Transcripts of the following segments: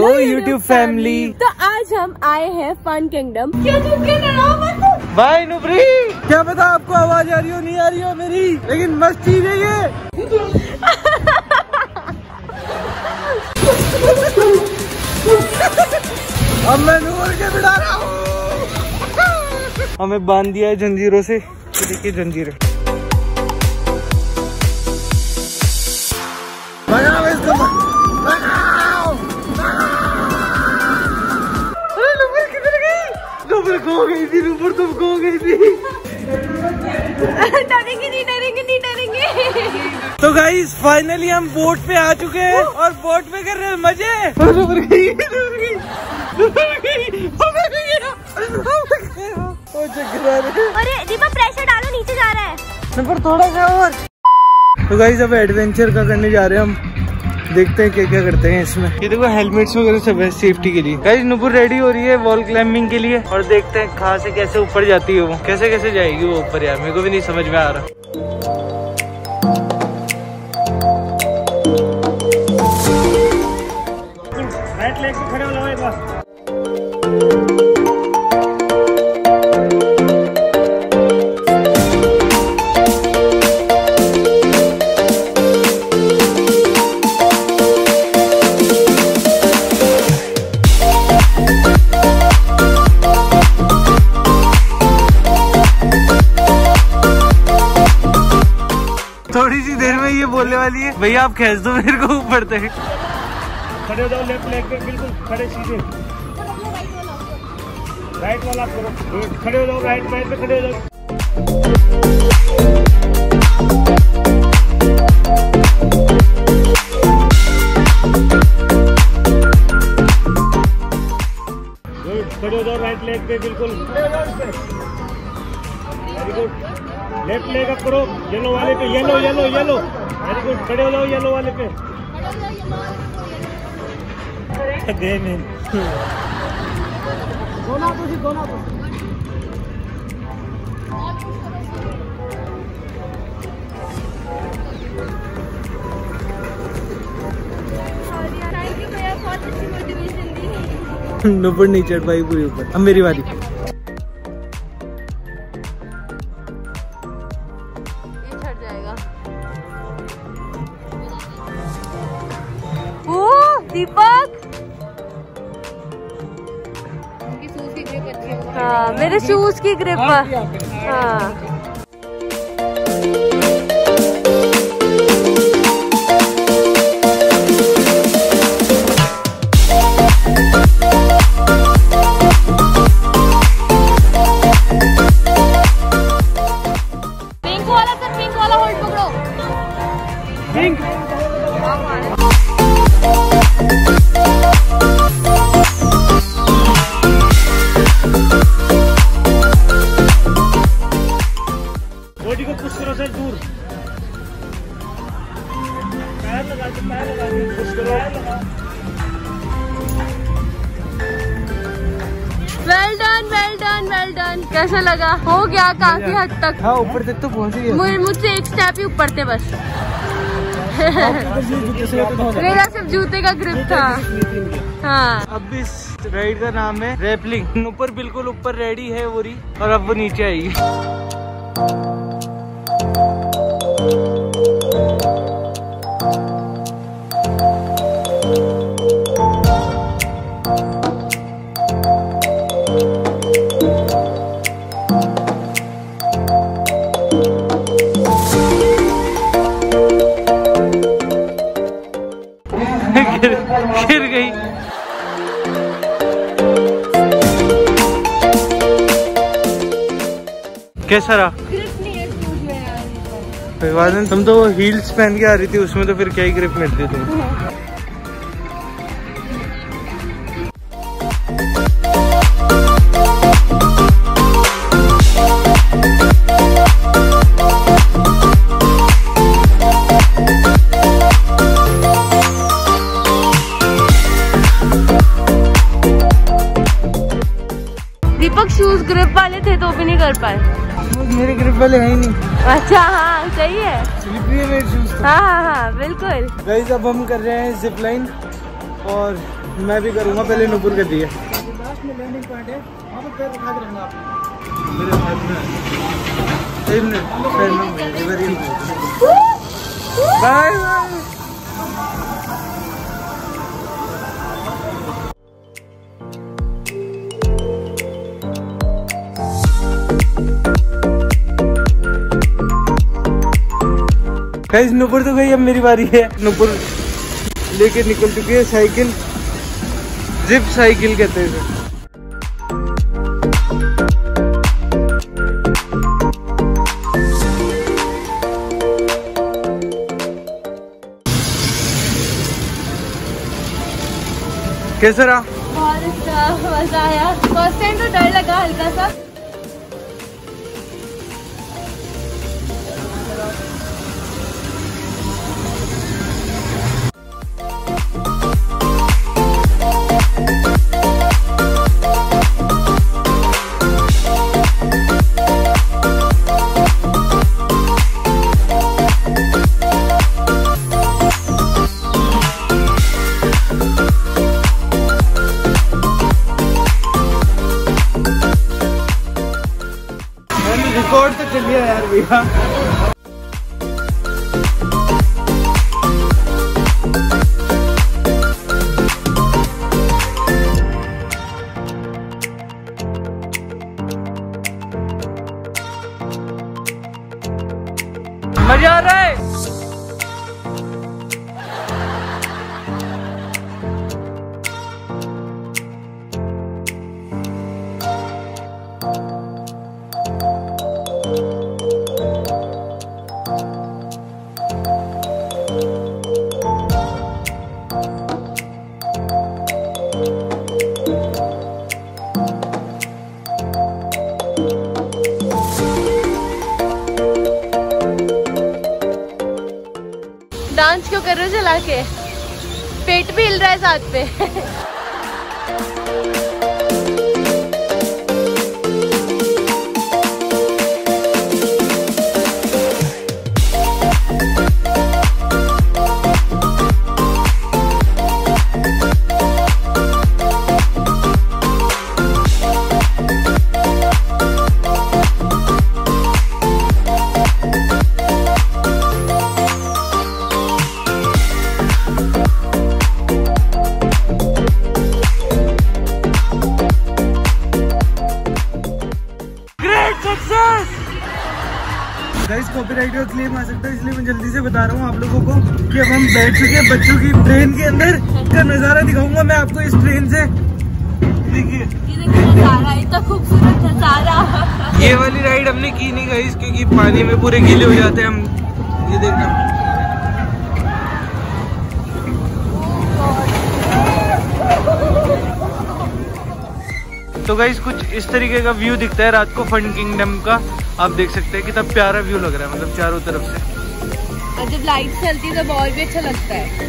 ओ YouTube family तो आज हम आए हैं फन किंगडम भाई नुबरी क्या पता आपको आवाज़ आ रही हो नहीं आ रही हो मेरी? लेकिन मस्त चीज़ है ये। अब मैं नूर के बिठा रहा हूँ। हमें बाँध दिया है जंजीरों से। देखिए जंजीरें। खो गई थी डरेंगे नहीं डरेंगे नहीं डरेंगे। तो गाइस फाइनली हम बोट पे आ चुके हैं और बोट पे कर रहे हैं मज़े। गई गई गई हैं। अरे दीपा प्रेशर डालो नीचे जा रहा है। नंबर थोड़ा सा और। तो गाइस अब एडवेंचर का करने जा रहे हैं हम। देखते हैं क्या क्या करते हैं इसमें। ये देखो हेलमेट्स वगैरह सब है सेफ्टी के लिए। गाइस नुपुर रेडी हो रही है वॉल क्लाइंबिंग के लिए। और देखते हैं कहाँ से कैसे ऊपर जाती है वो। कैसे कैसे जाएगी वो ऊपर यार, मेरे को भी नहीं समझ में आ रहा। बोलने वाली है। भैया, आप खींच दो, मेरे को ऊपर तक। खड़े हो जाओ लेफ़्ट लेग पे, बिल्कुल खड़े सीधे। राइट वाला करो। खड़े हो जाओ राइट पैर पे खड़े हो जाओ। खड़े हो जाओ राइट लेग पे, बिल्कुल। Very good left leg up करो येलो वाले पे yellow yellow yellow very good खड़े हो जाओ येलो वाले पे. दे में थैंक यू भैया बहुत अच्छी मोटिवेशन दी नुपुर नहीं चढ़ पाई पूरी ऊपर। अब मेरी बारी। ये चढ़ जाएगा। दीपक? हाँ। मेरे शूज़ की ग्रिप हाँ। हो गया काफ़ी हद तक। हाँ ऊपर तक तो पहुँच गया मुझसे एक स्टेप ही ऊपर थे बस। मेरा सिर्फ़ जूते का ग्रिप था। हाँ। अब इस राइड का नाम है रेपलिंग ऊपर बिल्कुल ऊपर रेडी है वो और अब वो नीचे आएगी कैसा रहा? नहीं तुम तो हील्स पहन के आ रही थी उसमें तो फिर क्या ही ग्रिप मिलती तुम मेरे ग्रिप वाले है ही नहीं। अच्छा हाँ सही है। स्लिपरी है मेरे शूज़ हाँ हाँ हाँ बिल्कुल। गाइस अब हम कर रहे हैं जिप लाइन और मैं भी करूँगा पहले नूपुर कर दिए। मेरे ही बाय बाय गाइस, नुपुर तो गई अब मेरी बारी है। नुपुर लेके निकल चुकी है साइकिल। जिप साइकिल कहते हैं कैसा रहा? बहुत अच्छा मज़ा आया। फ़र्स्ट टाइम तो डर लगा हल्का सा। चलिए मज़ा आ रहा है। के। पेट भी हिल रहा है साथ पे गाइस कॉपीराइट का क्लेम आ सकता है इसलिए मैं जल्दी से बता रहा हूँ आप लोगों को कि अब हम बैठ चुके हैं बच्चों की ट्रेन के अंदर। का नज़ारा दिखाऊँगा मैं आपको इस ट्रेन से। देखिए। ये वाली राइड हमने की नहीं गाइस क्योंकि पानी में पूरे गीले हो जाते हैं हम। ये देखना। तो गाइस कुछ इस तरीके का व्यू दिखता है रात को फन किंगडम का। आप देख सकते हैं कितना प्यारा व्यू लग रहा है मतलब चारों तरफ़ से। और जब लाइट चलती है तब और भी अच्छा लगता है।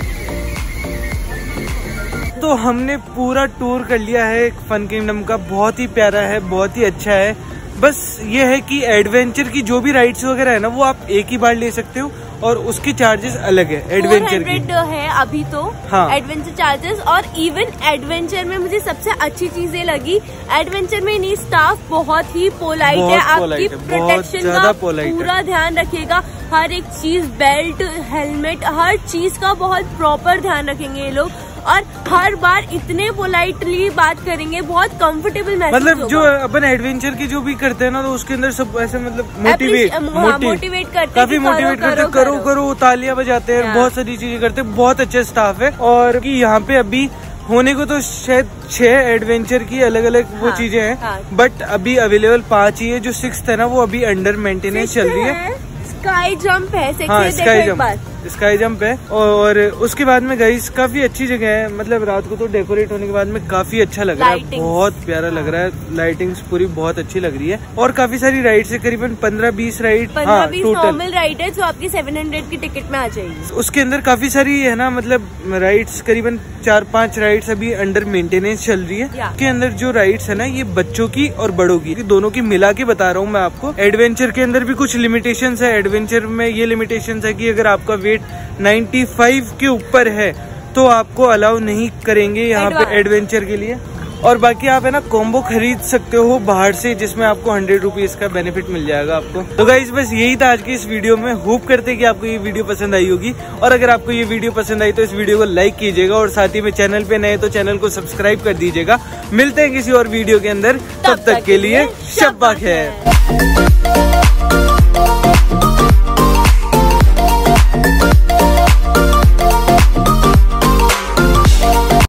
तो हमने पूरा टूर कर लिया है फन किंगडम का। बहुत ही प्यारा है बहुत ही अच्छा है। बस ये है कि एडवेंचर की जो भी राइड्स वगैरह है ना वो आप एक ही बार ले सकते हो। और उसकी चार्जेस अलग है एडवेंचर की। है अभी तो हाँ। एडवेंचर चार्जेस और इवन एडवेंचर में मुझे सबसे अच्छी चीज़ें लगी। एडवेंचर में नहीं स्टाफ बहुत ही पोलाइट है बहुत आपकी है, आपकी प्रोटेक्शन का पूरा ध्यान रखेगा हर एक चीज़ बेल्ट हेलमेट हर चीज़ का बहुत प्रॉपर ध्यान रखेंगे ये लोग। और हर बार इतने पोलाइटली बात करेंगे बहुत कंफर्टेबल महसूस मतलब जो अपन एडवेंचर की जो भी करते हैं ना तो उसके अंदर सब ऐसे मतलब मोटिवेट Appreciate- हाँ, करते काफ़ी मोटिवेट करते करो, करो तालियाँ बजाते हैं। बहुत सारी चीज़ें करते हैं बहुत अच्छे स्टाफ है। और कि यहाँ पे अभी होने को तो शायद छह एडवेंचर की अलग अलग हाँ, वो चीज़ें हैं हाँ। बट अभी अवेलेबल पाँच ही है जो सिक्स है ना वो अभी अंडर मेंटेनेंस चल रही है। स्काई जंप है सेक्सी हाँ स्काई जंप स्काई जंप है। और उसके बाद में गाइस काफ़ी अच्छी जगह है। मतलब रात को तो डेकोरेट होने के बाद में काफ़ी अच्छा लग रहा है। बहुत प्यारा लग रहा है। लाइटिंग्स पूरी बहुत अच्छी लग रही है। और काफ़ी सारी राइड्स है करीबन पंद्रह बीस राइड हाँ नॉर्मल राइड है जो आपकी सेवन हंड्रेड की टिकट में आ जाएगी। उसके अंदर काफ़ी सारी है ना मतलब राइड्स करीबन चार पाँच राइड्स अभी अंडर मेंटेनेंस चल रही है। Yeah. के अंदर जो राइड्स है ना ये बच्चों की और बड़ों की। दोनों की मिला के बता रहा हूँ मैं आपको। एडवेंचर के अंदर भी कुछ लिमिटेशन है। एडवेंचर में ये लिमिटेशन है की अगर आपका वेट 95 के ऊपर है तो आपको अलाउ नहीं करेंगे यहाँ पे एडवेंचर के लिए। और बाकी आप है ना कॉम्बो खरीद सकते हो बाहर से जिसमें आपको हंड्रेड रुपीज़ का बेनिफिट मिल जाएगा आपको। तो गाइज़ बस यही था आज की इस वीडियो में। होप करते हैं कि आपको ये वीडियो पसंद आई होगी। और अगर आपको ये वीडियो पसंद आई तो इस वीडियो को लाइक कीजिएगा। और साथ ही में चैनल पे नए तो चैनल को सब्सक्राइब कर दीजिएगा। मिलते हैं किसी और वीडियो के अंदर। तब तक के लिए शब्बा खैर।